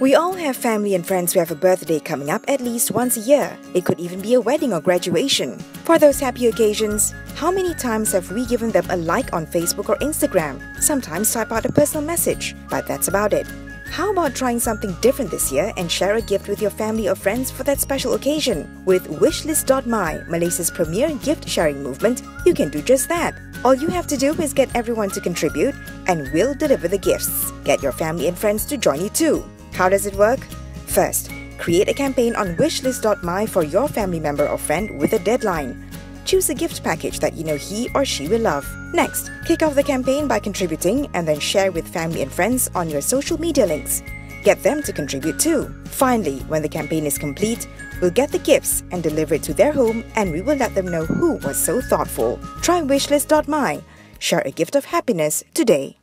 We all have family and friends who have a birthday coming up at least once a year. It could even be a wedding or graduation. For those happy occasions, how many times have we given them a like on Facebook or Instagram? Sometimes type out a personal message, but that's about it. How about trying something different this year and share a gift with your family or friends for that special occasion? With Wishlist.my, Malaysia's premier gift sharing movement, you can do just that. All you have to do is get everyone to contribute, and we'll deliver the gifts. Get your family and friends to join you too. How does it work? First, create a campaign on wishlist.my for your family member or friend with a deadline. Choose a gift package that you know he or she will love. Next, kick off the campaign by contributing and then share with family and friends on your social media links. Get them to contribute too. Finally, when the campaign is complete, we'll get the gifts and deliver it to their home and we will let them know who was so thoughtful. Try wishlist.my. Share a gift of happiness today.